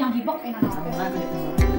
yang dibok enak.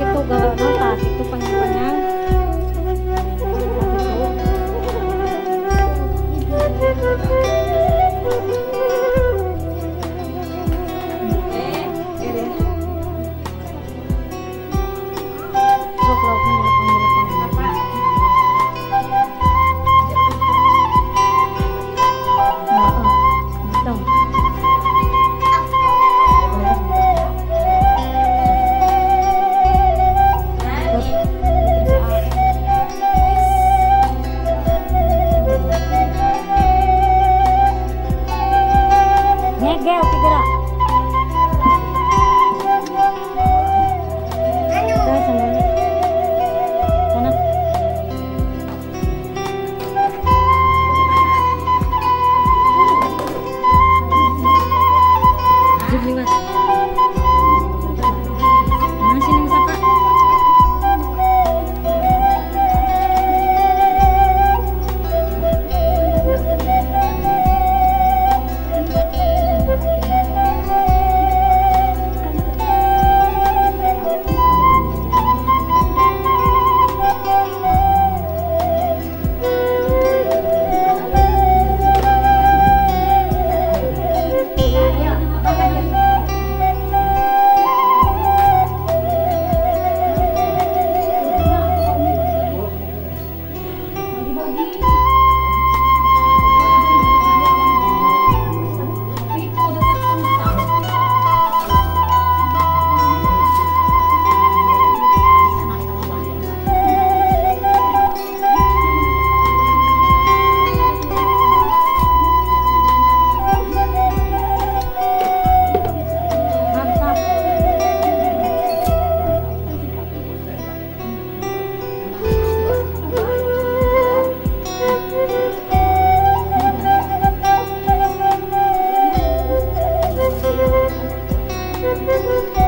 itu galau nafas itu panjang-panjang Thank you. Gitu, gitu. Bye.